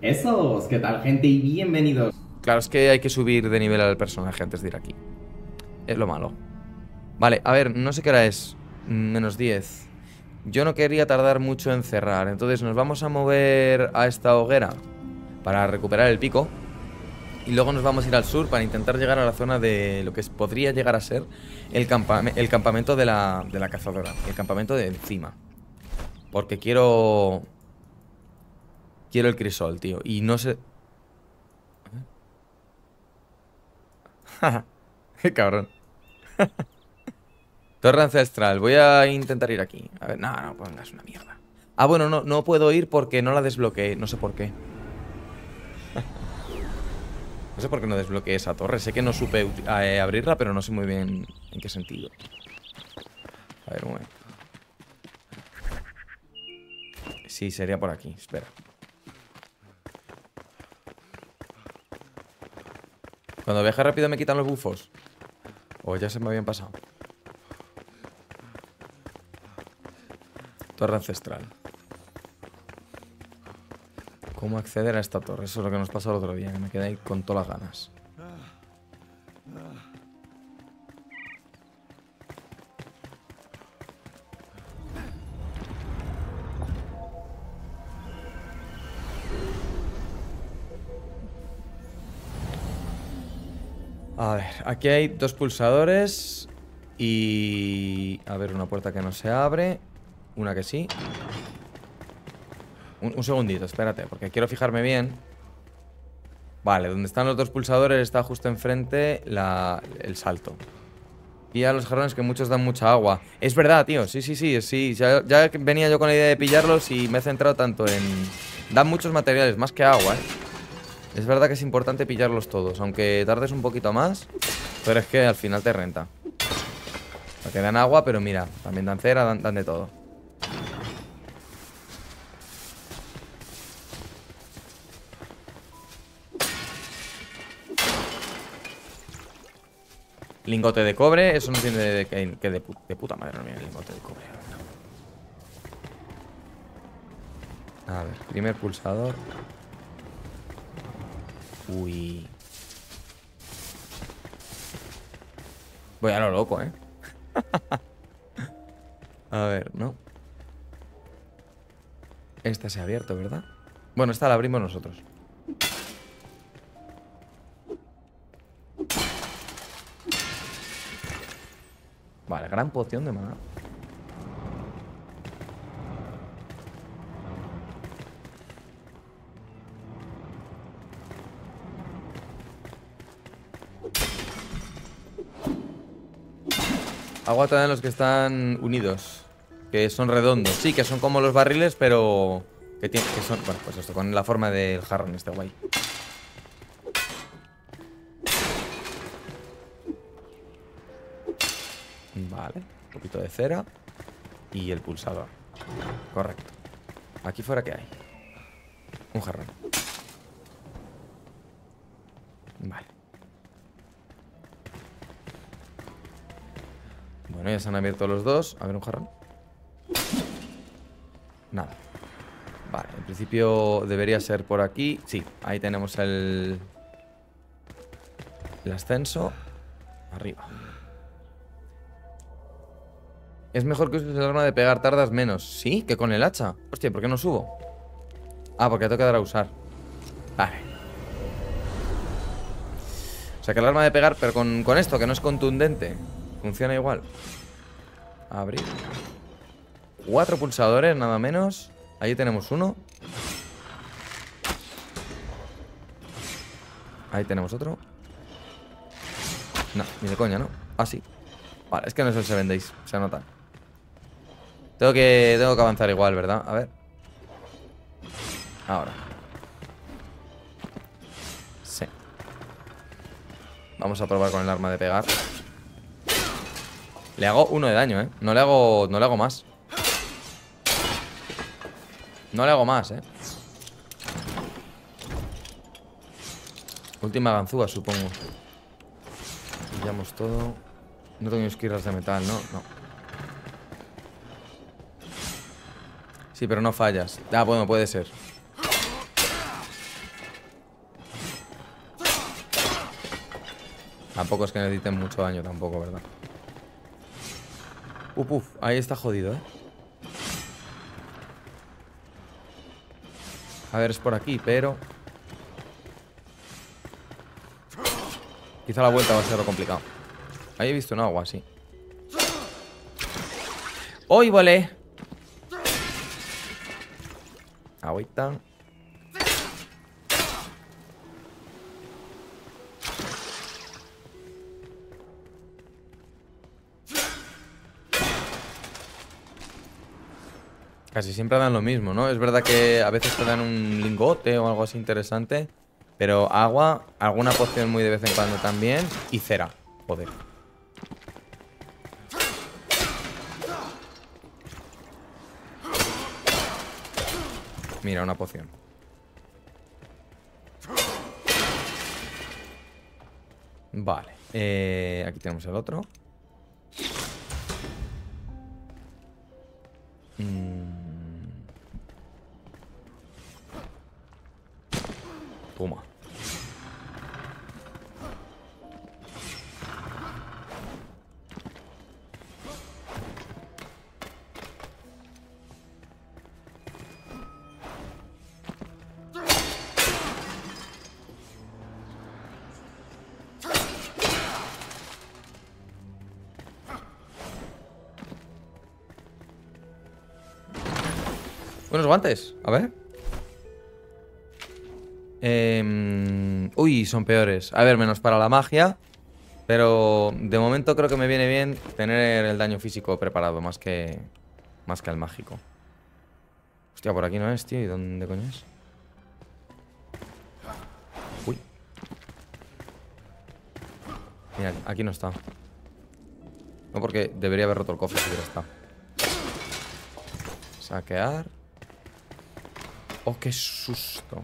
Esos, ¿qué tal gente? Y bienvenidos. Claro, es que hay que subir de nivel al personaje antes de ir aquí. Es lo malo. Vale, a ver, no sé qué hora es. Menos 10. Yo no quería tardar mucho en cerrar, entonces nos vamos a mover a esta hoguera para recuperar el pico. Y luego nos vamos a ir al sur para intentar llegar a la zona de lo que podría llegar a ser el, el campamento de la, de la cazadora. El campamento de encima. Porque quiero... Quiero el crisol, tío. Y no sé... Qué cabrón. Torre ancestral. Voy a intentar ir aquí. A ver, no, no, pongas una mierda. Ah, bueno, no, no puedo ir porque no la desbloqueé. No sé por qué. no sé por qué no desbloqueé esa torre. Sé que no supe eh, abrirla, pero no sé muy bien en qué sentido. A ver, un momento. Sí, sería por aquí. Espera. Cuando viaje rápido me quitan los bufos. O ya se me habían pasado. Torre ancestral. ¿Cómo acceder a esta torre? Eso es lo que nos pasó el otro día, que me quedé ahí con todas las ganas. Aquí hay dos pulsadores y... A ver, una puerta que no se abre una que sí. Un, segundito, espérate, porque quiero fijarme bien. Vale, donde están los dos pulsadores está justo enfrente el salto. Y a los jarrones que muchos dan mucha agua. Es verdad, tío, sí, sí, sí, sí. Ya, ya, venía yo con la idea de pillarlos y me he centrado tanto en... Dan muchos materiales, más que agua, ¿eh? Es verdad que es importante pillarlos todos, aunque tardes un poquito más, pero es que al final te renta. Porque dan agua, pero mira, también dan cera, dan de todo. Lingote de cobre, eso no tiene que de, puta madre, no mira, lingote de cobre. A ver, primer pulsador. Uy. Voy a lo loco, ¿eh? a ver, ¿no? Esta se ha abierto, ¿verdad? Bueno, esta la abrimos nosotros. Vale, gran poción de maná. Agua también los que están unidos. Que son redondos. Sí, que son como los barriles, pero... Que, tienen, que son... Bueno, pues esto, con la forma del jarrón este guay. de cera y el pulsador. Correcto. Aquí fuera, que hay? Un jarrón. Ya se han abierto los dos. A ver, un jarrón. Nada. Vale, en principio debería ser por aquí. Sí, ahí tenemos el... El ascenso. Arriba. Es mejor que uses el arma de pegar, tardas menos. ¿Sí? Que con el hacha. Hostia, ¿por qué no subo? Ah, porque tengo que dar a usar. Vale. O sea que el arma de pegar, pero con, con esto, que no es contundente. Funciona igual. Abrir. Cuatro pulsadores, nada menos. Ahí tenemos uno. Ahí tenemos otro. No, ni de coña, ¿no? Ah, sí. Vale, es que no es el 7 Days, se nota. Tengo que, tengo que avanzar igual, ¿verdad? A ver. Ahora. Sí. Vamos a probar con el arma de pegar. Le hago uno de daño, ¿eh? No le hago, no le hago más No le hago más, ¿eh? Última ganzúa, supongo Pillamos todo No tengo esquirlas de metal, ¿no? No Sí, pero no fallas Ah, bueno, puede ser Tampoco es que necesiten mucho daño tampoco, ¿verdad? Uf, uf, ahí está jodido, ¿eh? A ver, es por aquí, pero... Quizá la vuelta va a ser lo complicado. Ahí he visto un agua, sí. ¡Hoy volé! Agüita. Casi siempre dan lo mismo, ¿no? Es verdad que a veces te dan un lingote o algo así interesante. Pero agua, alguna poción muy de vez en cuando también. Y cera, joder. Mira, una poción. Vale. Eh, aquí tenemos el otro. 嗯。多吗？Toma. Buenos guantes, a ver Em, uy, son peores. A ver, menos para la magia. Pero de momento creo que me viene bien tener el daño físico preparado más que, más que el mágico. Hostia, por aquí no es, tío. ¿Y dónde coño es? Uy. Mira, aquí no está. No, porque debería haber roto el cofre si hubiera estado. Saquear. Oh, qué susto.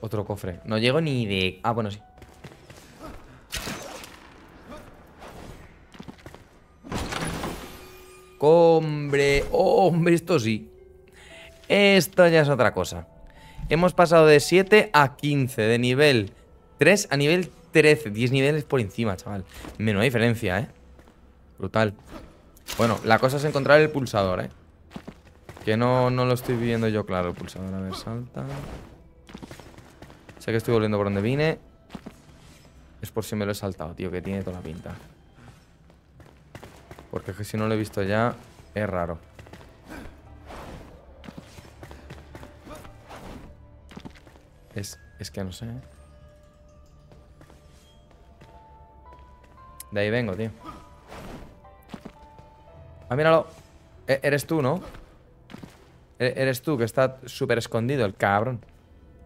Otro cofre. No llego ni de... Ah, bueno, sí. Hombre, hombre, esto sí. Esto ya es otra cosa. Hemos pasado de 7 a 15, de nivel 3 a nivel 13. 10 niveles por encima, chaval. Menos diferencia, ¿eh? Brutal. Bueno, la cosa es encontrar el pulsador, ¿eh? Que no, no lo estoy viendo yo claro el pulsador. A ver, salta. Sé que estoy volviendo por donde vine. Es por si me lo he saltado, tío, que tiene toda la pinta. Porque es que si no lo he visto ya, es raro. Es, es que no sé. ¿eh? De ahí vengo, tío. Ah, míralo. E, eres tú, ¿no? E, eres tú, que está súper escondido, el cabrón.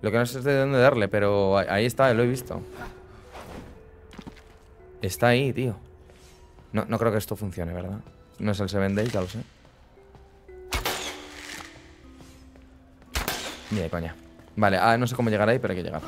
Lo que no sé de dónde darle, pero ahí está, lo he visto. Está ahí, tío. No, no creo que esto funcione, ¿verdad? No es el 7 Days, ya lo sé. De coña. Vale, ah, no sé cómo llegar ahí, pero hay que llegar.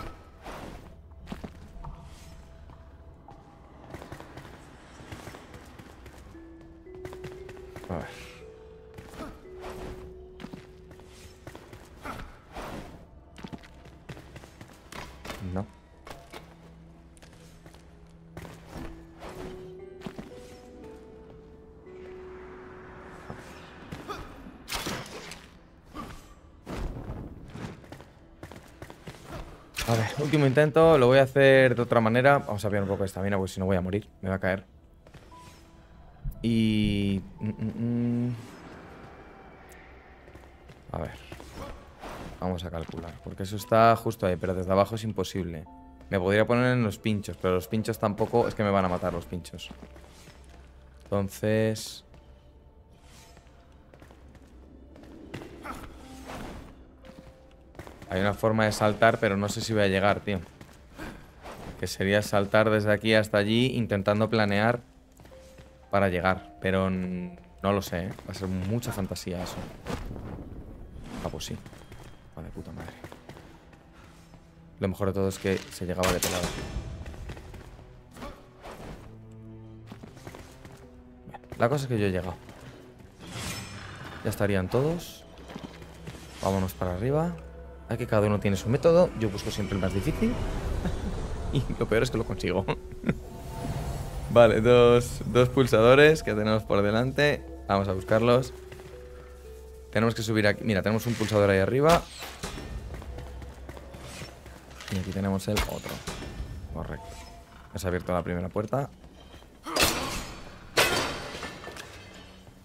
Hacer de otra manera. Vamos a ver un poco de estamina, porque si no voy a morir. Me va a caer. Y... Mm, mm, mm. A ver. Vamos a calcular. Porque eso está justo ahí, pero desde abajo es imposible. Me podría poner en los pinchos, pero los pinchos tampoco... Es que me van a matar los pinchos. Entonces... Hay una forma de saltar, pero no sé si voy a llegar, tío. Que sería saltar desde aquí hasta allí intentando planear para llegar. Pero no lo sé, ¿eh? Va a ser mucha fantasía eso. Ah, pues sí. Vale, puta madre. Lo mejor de todo es que se llegaba de pelado. La cosa es que yo he llegado. Ya estarían todos. Vámonos para arriba. Aquí cada uno tiene su método. Yo busco siempre el más difícil. y lo peor es que lo consigo. vale, dos, dos pulsadores que tenemos por delante. Vamos a buscarlos. Tenemos que subir aquí. Mira, tenemos un pulsador ahí arriba. Y aquí tenemos el otro. Correcto. Has abierto la primera puerta.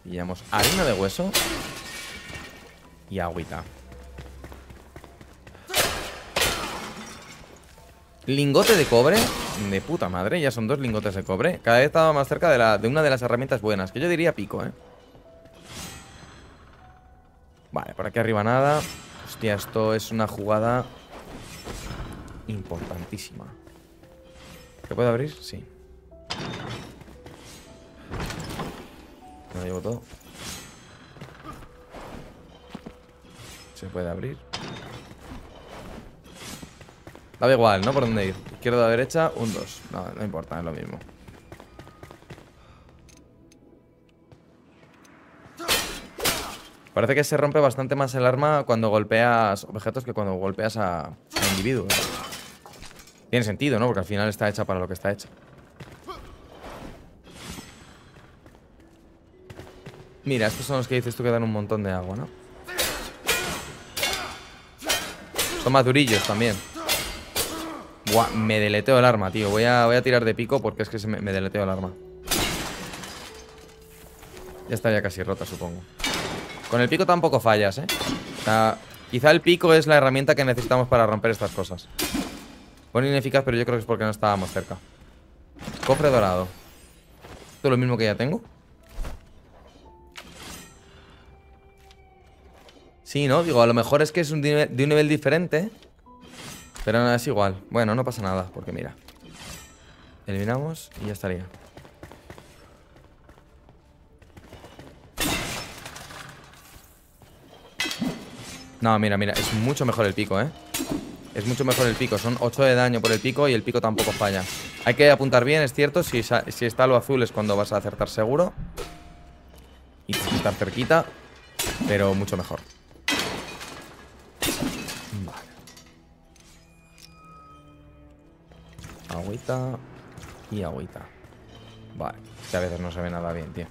Pillamos harina de hueso. Y agüita. Lingote de cobre. De puta madre, ya son dos lingotes de cobre. Cada vez estaba más cerca de, la, de una de las herramientas buenas. Que yo diría pico, ¿eh? Vale, por aquí arriba nada. Hostia, esto es una jugada importantísima. ¿Se puede abrir? Sí. Me lo llevo todo. Se puede abrir. Da igual, ¿no? Por dónde ir. Izquierda, derecha, un 2. No, no importa, es lo mismo. Parece que se rompe bastante más el arma cuando golpeas objetos que cuando golpeas a, a individuos. Tiene sentido, ¿no? Porque al final está hecha para lo que está hecha. Mira, estos son los que dices tú que dan un montón de agua, ¿no? Son más durillos también. Buah, me deleteo el arma, tío. Voy a, voy a tirar de pico porque es que se me, deleteo el arma. Ya estaría casi rota, supongo. Con el pico tampoco fallas, ¿eh? O sea, quizá el pico es la herramienta que necesitamos para romper estas cosas. Pone ineficaz, pero yo creo que es porque no estábamos cerca. Cofre dorado. ¿Esto es lo mismo que ya tengo? Sí, ¿no? Digo, a lo mejor es que es de un nivel diferente. Pero no es igual. Bueno, no pasa nada, porque mira. Eliminamos y ya estaría. No, mira, mira, es mucho mejor el pico, ¿eh? Es mucho mejor el pico, son 8 de daño por el pico y el pico tampoco falla Hay que apuntar bien, es cierto, si, si está lo azul es cuando vas a acertar seguro Y estar cerquita, pero mucho mejor Agüita y agüita Vale, que a veces no se ve nada bien, tío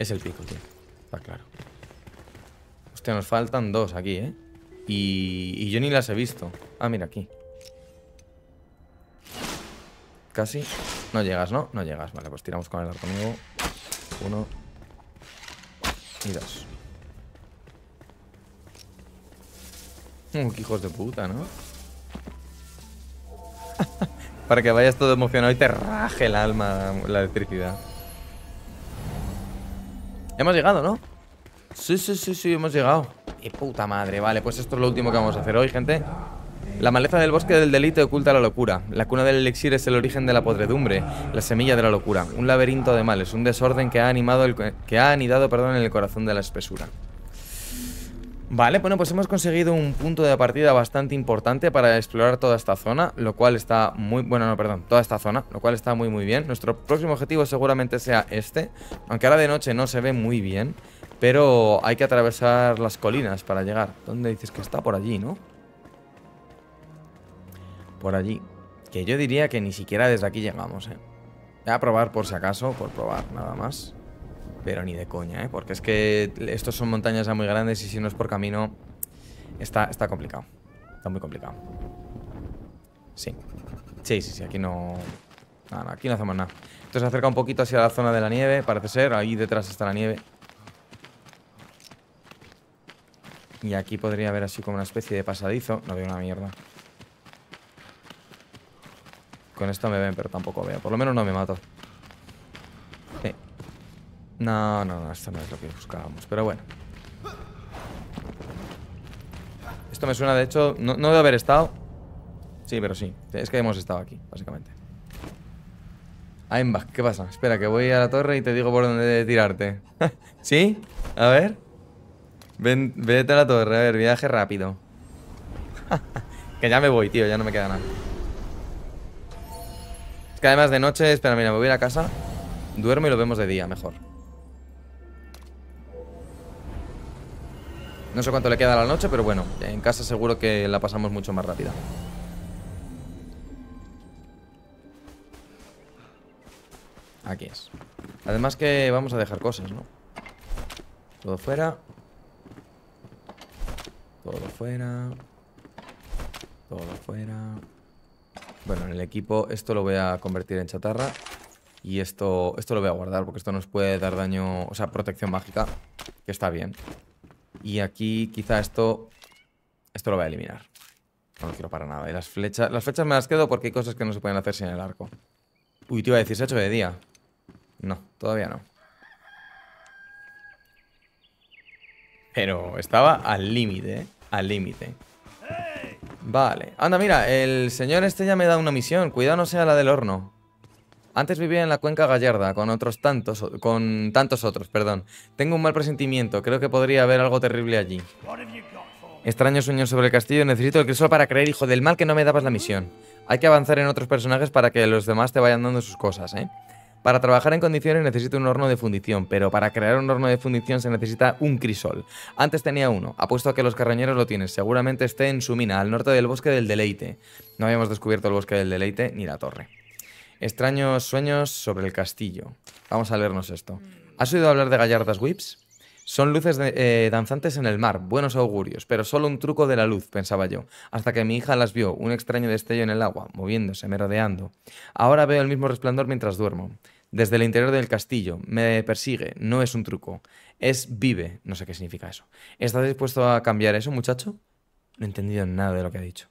Es el pico, tío. Está claro. Hostia, nos faltan dos aquí, ¿eh? Y, y yo ni las he visto. Ah, mira, aquí. Casi. No llegas, ¿no? No llegas. Vale, pues tiramos con el arco nuevo. Uno. Y dos. Uh, qué hijos de puta, ¿no? Para que vayas todo emocionado y te raje el alma la electricidad. Hemos llegado, ¿no? Sí, sí, sí, sí, hemos llegado ¡Qué puta madre! Vale, pues esto es lo último que vamos a hacer hoy, gente La maleza del bosque del delito oculta la locura La cuna del elixir es el origen de la podredumbre La semilla de la locura Un laberinto de males Un desorden que ha, animado el, que ha anidado perdón, en el corazón de la espesura Vale, bueno, pues hemos conseguido un punto de partida bastante importante para explorar toda esta zona, lo cual está muy... Bueno, no, perdón, toda esta zona, lo cual está muy muy bien. Nuestro próximo objetivo seguramente sea este, aunque ahora de noche no se ve muy bien, pero hay que atravesar las colinas para llegar. ¿Dónde dices que está? Por allí, ¿no? Por allí. Que yo diría que ni siquiera desde aquí llegamos, ¿eh? Voy a probar por si acaso, por probar, nada más. Pero ni de coña, ¿eh? Porque es que estos son montañas ya muy grandes y si no es por camino, está, está complicado. Está muy complicado. Sí. Sí, sí, sí, aquí no... Nada, aquí no hacemos nada. Entonces se acerca un poquito hacia la zona de la nieve, parece ser. Ahí detrás está la nieve. Y aquí podría haber así como una especie de pasadizo. No veo una mierda. Con esto me ven, pero tampoco veo. Por lo menos no me mato. No, no, no, esto no es lo que buscábamos, pero bueno. Esto me suena, de hecho, no, no debe haber estado. Sí, pero sí, es que hemos estado aquí, básicamente. Aimbach, ¿qué pasa? Espera, que voy a la torre y te digo por dónde tirarte. ¿Sí? A ver. Ven, vete a la torre, a ver, viaje rápido. que ya me voy, tío, ya no me queda nada. Que además de noche, espera, mira, me voy a ir a casa, duermo y lo vemos de día, mejor. No sé cuánto le queda a la noche, pero bueno, en casa seguro que la pasamos mucho más rápida. Aquí es. Además que vamos a dejar cosas, ¿no? Todo fuera. Todo fuera. Todo fuera. Bueno, en el equipo esto lo voy a convertir en chatarra. Y esto, esto lo voy a guardar porque esto nos puede dar daño, o sea, protección mágica, que está bien. Y aquí quizá esto, esto lo voy a eliminar. No lo quiero para nada. Y las flechas, las flechas me las quedo porque hay cosas que no se pueden hacer sin el arco. Uy, te iba a decir, se ha hecho de día. No, todavía no. Pero estaba al límite, ¿eh? Al límite. Vale. Anda, mira, el señor este ya me da una misión. Cuidado no sea la del horno. Antes vivía en la cuenca Gallarda con otros tantos, con tantos otros, perdón. Tengo un mal presentimiento, creo que podría haber algo terrible allí. Extraños sueños sobre el castillo, necesito el crisol para creer, hijo del mal, que no me dabas la misión. Hay que avanzar en otros personajes para que los demás te vayan dando sus cosas, ¿eh? Para trabajar en condiciones necesito un horno de fundición, pero para crear un horno de fundición se necesita un crisol. Antes tenía uno, apuesto a que los carroñeros lo tienen, seguramente esté en su mina, al norte del bosque del Deleite. No habíamos descubierto el bosque del Deleite ni la torre. Extraños sueños sobre el castillo. Vamos a leernos esto. ¿Has oído hablar de gallardas whips? Son luces eh, danzantes en el mar, buenos augurios, pero solo un truco de la luz, pensaba yo, hasta que mi hija las vio, un extraño destello en el agua, moviéndose, merodeando. Ahora veo el mismo resplandor mientras duermo. Desde el interior del castillo, me persigue, no es un truco, es vive, no sé qué significa eso. ¿Estás dispuesto a cambiar eso, muchacho? No he entendido nada de lo que ha dicho.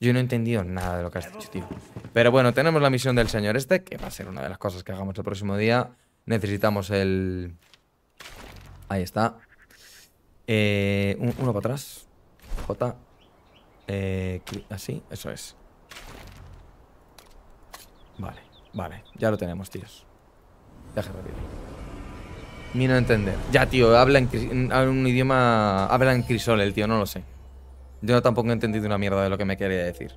Yo no he entendido nada de lo que has dicho, tío. Pero bueno, tenemos la misión del señor este, que va a ser una de las cosas que hagamos el próximo día. Necesitamos el... Ahí está. Eh, uno para atrás. J. Eh, así, eso es. Vale, vale. Ya lo tenemos, tíos. Deja rápido. No entender. Ya, tío, habla en, un idioma... Habla en crisol el tío, no lo sé. Yo tampoco he entendido una mierda de lo que me quería decir.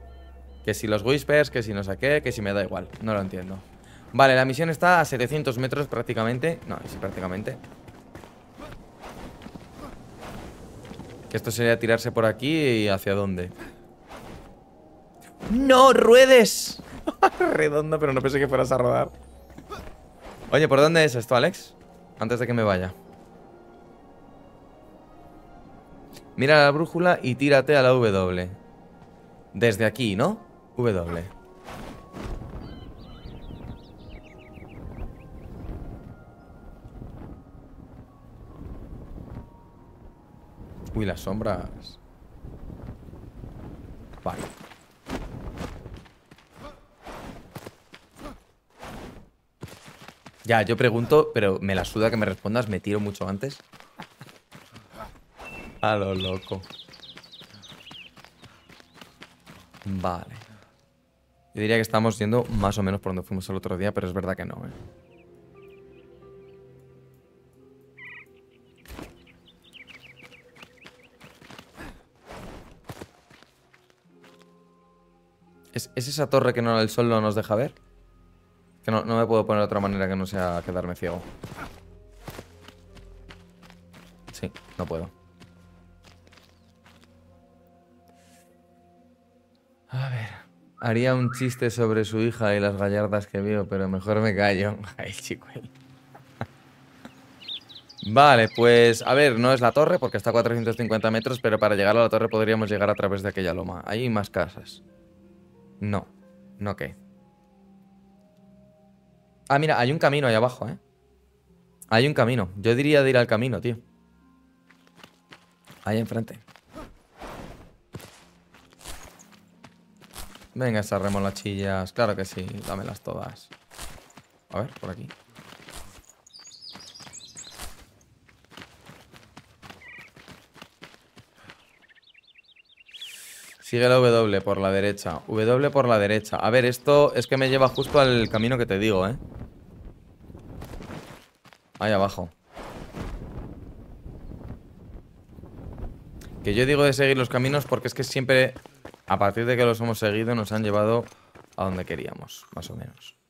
Que si los whispers, que si no sé qué, que si me da igual. No lo entiendo. Vale, la misión está a 700 metros prácticamente. No, sí, prácticamente. Esto sería tirarse por aquí y hacia dónde. ¡No, ruedes! Redondo, pero no pensé que fueras a rodar. Oye, ¿por dónde es esto, Alex? Antes de que me vaya. Mira la brújula y tírate a la W. Desde aquí, ¿no? W. Uy, las sombras. Vale. Ya, yo pregunto, pero me la suda que me respondas, me tiro mucho antes. A lo loco. Vale. Yo diría que estamos yendo más o menos por donde fuimos el otro día, pero es verdad que no, ¿eh? ¿Es, esa torre que no, el sol no nos deja ver? Que no, no me puedo poner de otra manera que no sea quedarme ciego. Sí, no puedo. A ver. Haría un chiste sobre su hija y las gallardas que vio, pero mejor me callo. Ay, chico. Vale, pues a ver, no es la torre porque está a 450 metros, pero para llegar a la torre podríamos llegar a través de aquella loma. Hay más casas. No. ¿No qué? Ah, mira, hay un camino ahí abajo, ¿eh? Hay un camino. Yo diría de ir al camino, tío. Ahí enfrente. Venga, esas remolachillas. Claro que sí, dámelas todas. A ver, por aquí. Sigue la W por la derecha. W por la derecha. A ver, esto es que me lleva justo al camino que te digo, ¿eh? Ahí abajo. Que yo digo de seguir los caminos porque es que siempre, a partir de que los hemos seguido, nos han llevado a donde queríamos, más o menos.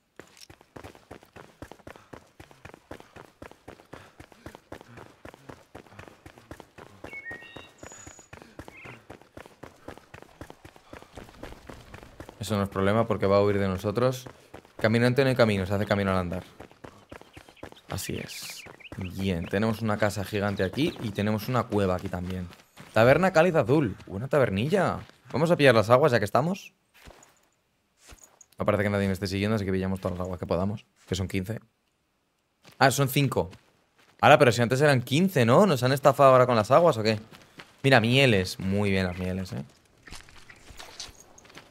Eso no es problema porque va a huir de nosotros. Caminante no hay camino, se hace camino al andar. Así es. Bien, tenemos una casa gigante aquí y tenemos una cueva aquí también. Taberna cálida azul. Una tabernilla. Vamos a pillar las aguas ya que estamos. No parece que nadie me esté siguiendo, así que pillamos todas las aguas que podamos. Que son 15. Ah, son 5. Ahora, pero si antes eran 15, ¿no? ¿Nos han estafado ahora con las aguas o qué? Mira, mieles. Muy bien las mieles, ¿eh?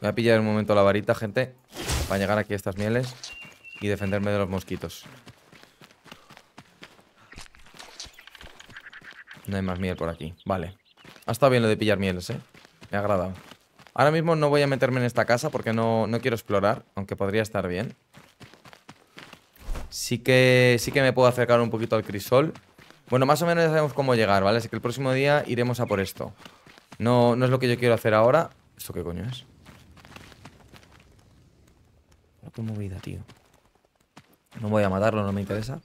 Voy a pillar un momento la varita, gente. Para llegar aquí a estas mieles y defenderme de los mosquitos. No hay más miel por aquí. Vale. Ha estado bien lo de pillar mieles, ¿eh? Me ha agradado. Ahora mismo no voy a meterme en esta casa porque no, no quiero explorar, aunque podría estar bien. Sí que, sí que me puedo acercar un poquito al crisol. Bueno, más o menos ya sabemos cómo llegar, ¿vale? Así que el próximo día iremos a por esto. No, no es lo que yo quiero hacer ahora. ¿Esto qué coño es? Qué movida, tío. No voy a matarlo, no me interesa.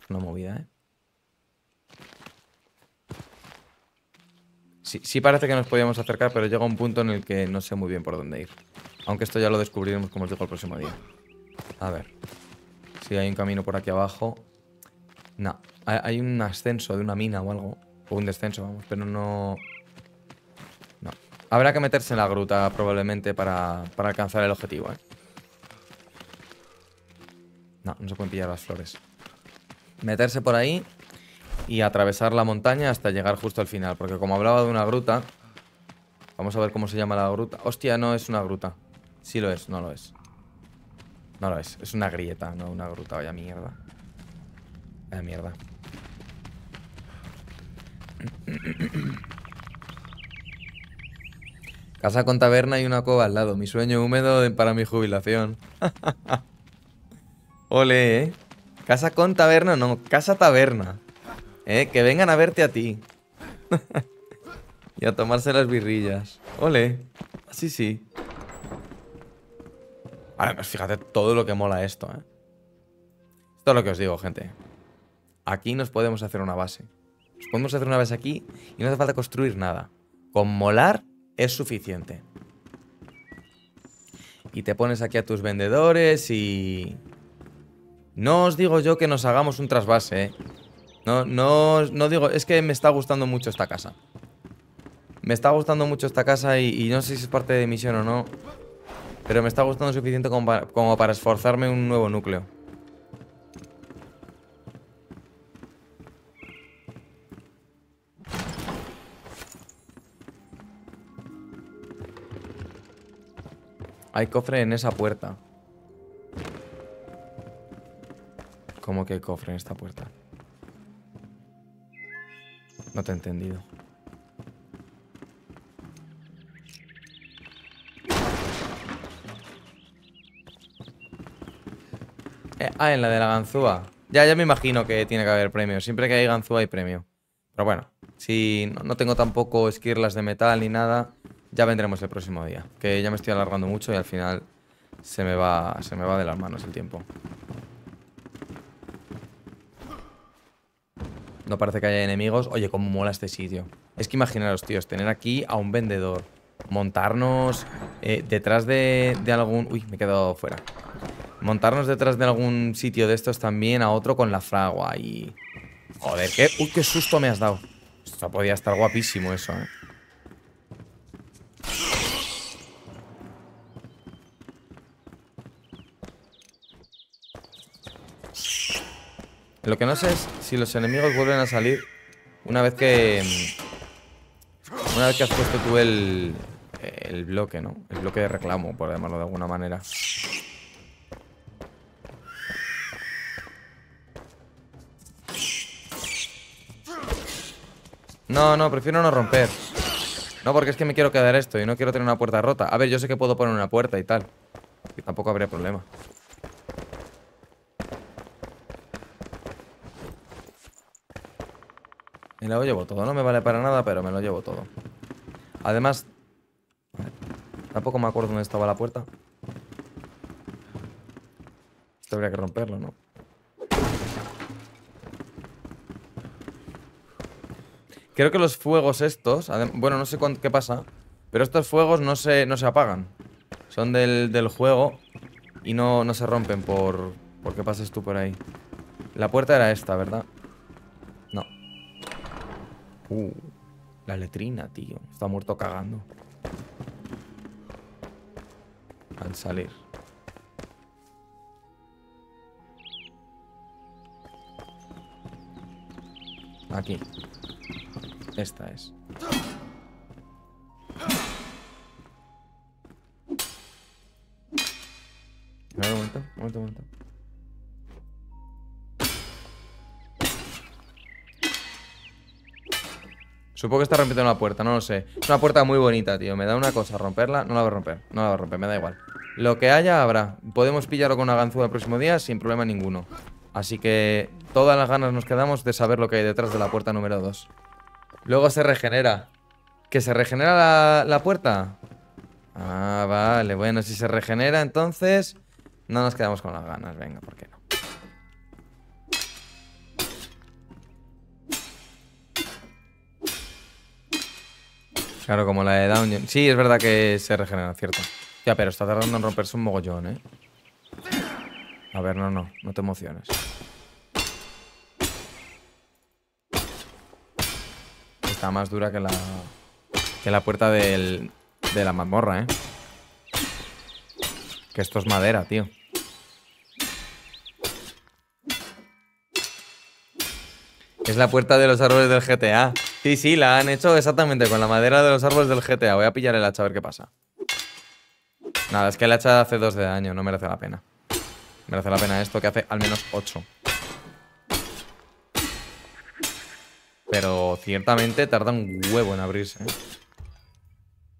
Es una movida, ¿eh? Sí, sí parece que nos podíamos acercar, pero llega un punto en el que no sé muy bien por dónde ir. Aunque esto ya lo descubriremos, como os digo, el próximo día. A ver. Si hay un camino por aquí abajo. No. Hay un ascenso de una mina o algo. O un descenso, vamos. Pero no... No. Habrá que meterse en la gruta probablemente para, para alcanzar el objetivo, ¿eh? No, no se pueden pillar las flores. Meterse por ahí y atravesar la montaña hasta llegar justo al final. Porque como hablaba de una gruta... Vamos a ver cómo se llama la gruta. Hostia, no es una gruta. Sí lo es, no lo es. No lo es. Es una grieta, no una gruta. Vaya mierda. Vaya mierda. Casa con taberna y una cova al lado. Mi sueño húmedo para mi jubilación. Ole, ¿eh? Casa con taberna, no. Casa taberna. Eh, que vengan a verte a ti. y a tomarse las birrillas. Ole. Así sí. Ahora, fíjate todo lo que mola esto, ¿eh? Esto es lo que os digo, gente. Aquí nos podemos hacer una base. Nos podemos hacer una base aquí y no hace falta construir nada. Con molar es suficiente. Y te pones aquí a tus vendedores y... No os digo yo que nos hagamos un trasvase, ¿eh? No, no, no digo, es que me está gustando mucho esta casa. Me está gustando mucho esta casa y, no sé si es parte de misión o no. Pero me está gustando suficiente como para, como para esforzarme un nuevo núcleo. Hay cofre en esa puerta. ¿Cómo que cofre en esta puerta? No te he entendido. Eh, ah, en la de la ganzúa. Ya, ya me imagino que tiene que haber premio. Siempre que hay ganzúa hay premio. Pero bueno, si no, tengo tampoco esquirlas de metal ni nada, ya vendremos el próximo día. Que ya me estoy alargando mucho y al final se me va, se me va de las manos el tiempo. No parece que haya enemigos. Oye, cómo mola este sitio. Es que imaginaros, tíos, tener aquí a un vendedor. Montarnos eh, detrás de, de algún... Uy, me he quedado fuera. Montarnos detrás de algún sitio de estos también a otro con la fragua y... Joder, qué... Uy, qué susto me has dado. Esto podía estar guapísimo eso, ¿eh? Lo que no sé es si los enemigos vuelven a salir una vez que... Una vez que has puesto tú el... El bloque, ¿no? El bloque de reclamo, por llamarlo de alguna manera. No, no, prefiero no romper. No, porque es que me quiero quedar esto y no quiero tener una puerta rota. A ver, yo sé que puedo poner una puerta y tal. Y tampoco habría problema. lo llevo todo. No me vale para nada, pero me lo llevo todo. Además... Tampoco me acuerdo dónde estaba la puerta. Esto habría que romperlo, ¿no? Creo que los fuegos estos... Bueno, no sé cuánto, qué pasa. Pero estos fuegos no se, no se apagan. Son del, del juego. Y no, no se rompen por... Porque pases tú por ahí. La puerta era esta, ¿verdad? Uh, la letrina, tío. Está muerto cagando. Al salir. Aquí. Esta es. Un. Supongo que está rompiendo una puerta, no lo sé. Es una puerta muy bonita, tío. Me da una cosa romperla. No la voy a romper, no la voy a romper, me da igual. Lo que haya, habrá. Podemos pillarlo con una ganzúa el próximo día sin problema ninguno. Así que todas las ganas nos quedamos de saber lo que hay detrás de la puerta número 2. Luego se regenera. ¿Que se regenera la, la puerta? Ah, vale. Bueno, si se regenera, entonces no nos quedamos con las ganas. Venga, ¿por qué no? Claro, como la de Down. Sí, es verdad que se regenera, cierto. Ya, pero está tardando en romperse un mogollón, ¿eh? A ver, no, no. No te emociones. Está más dura que la... Que la puerta del, de la mazmorra, ¿eh? Que esto es madera, tío. Es la puerta de los árboles del GTA. Sí, sí, la han hecho exactamente con la madera de los árboles del GTA. Voy a pillar el hacha a ver qué pasa. Nada, es que el hacha hace 2 de daño, no merece la pena. Merece la pena esto que hace al menos 8. Pero ciertamente tarda un huevo en abrirse. ¿eh?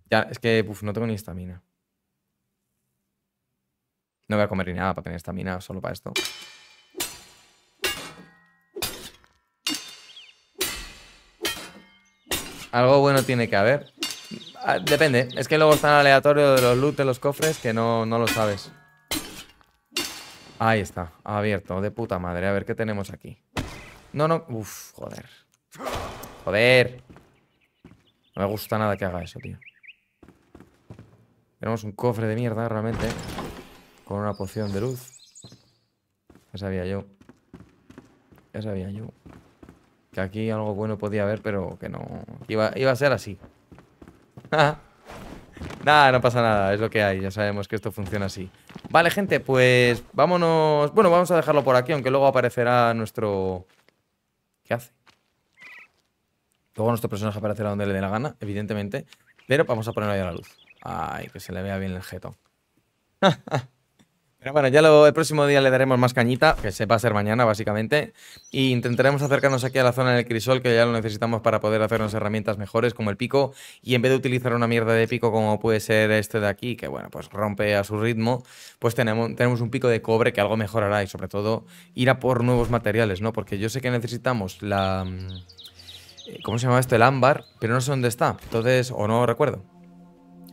Ya, es que uf, no tengo ni estamina. No voy a comer ni nada para tener estamina, solo para esto. Algo bueno tiene que haber. Ah, depende. Es que luego está en aleatorio de los loot de los cofres que no, no lo sabes. Ahí está. Abierto. De puta madre. A ver qué tenemos aquí. No, no. Uf, joder. Joder. No me gusta nada que haga eso, tío. Tenemos un cofre de mierda, realmente. Con una poción de luz. Ya sabía yo. Ya sabía yo. Que aquí algo bueno podía haber, pero que no... Iba, a ser así. nada, no pasa nada, es lo que hay. Ya sabemos que esto funciona así. Vale, gente, pues vámonos... Bueno, vamos a dejarlo por aquí, aunque luego aparecerá nuestro... ¿Qué hace? Luego nuestro personaje aparecerá donde le dé la gana, evidentemente. Pero vamos a ponerlo ahí a la luz. Ay, que se le vea bien el jeto. Bueno, ya el próximo día le daremos más cañita, que sepa ser mañana, básicamente. E intentaremos acercarnos aquí a la zona del crisol, que ya lo necesitamos para poder hacernos herramientas mejores, como el pico. Y en vez de utilizar una mierda de pico como puede ser este de aquí, que bueno, pues rompe a su ritmo, pues tenemos, tenemos un pico de cobre que algo mejorará y sobre todo ir a por nuevos materiales, ¿no? Porque yo sé que necesitamos la... Mm, ¿Cómo se llama esto? El ámbar, pero no sé dónde está. Entonces, o no recuerdo.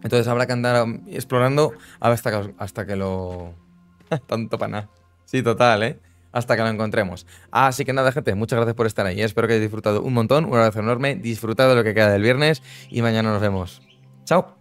Entonces habrá que andar explorando hasta hasta que lo Tanto para nada. Sí, total, ¿eh? Hasta que lo encontremos. Así que nada, gente, muchas gracias por estar ahí. Espero que hayáis disfrutado un montón. Un abrazo enorme. Disfrutad de lo que queda del viernes y mañana nos vemos. Chao.